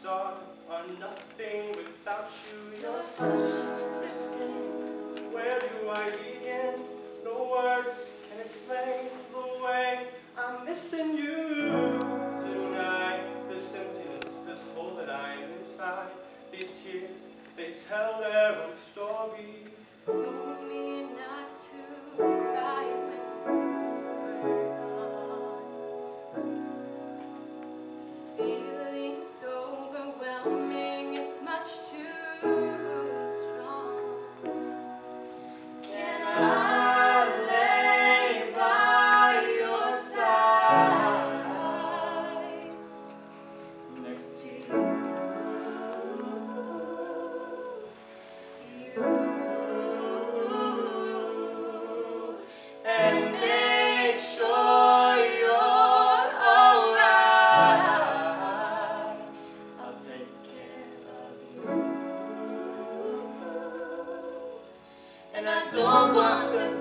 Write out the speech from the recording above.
stars are nothing without you, your touch, your skin. Where do I begin? No words can explain the way I'm missing you. and I don't want to